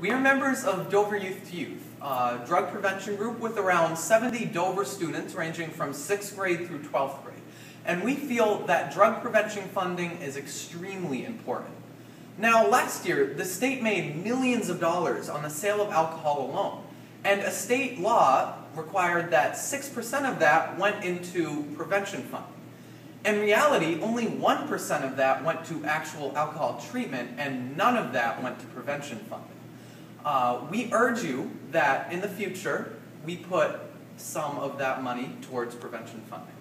We are members of Dover Youth to Youth, a drug prevention group with around 70 Dover students ranging from 6th grade through 12th grade. And we feel that drug prevention funding is extremely important. Now, last year, the state made millions of dollars on the sale of alcohol alone. And a state law required that 6% of that went into prevention funding. In reality, only 1% of that went to actual alcohol treatment, and none of that went to prevention funding. Uh, we urge you that in the future, we put some of that money towards prevention funding.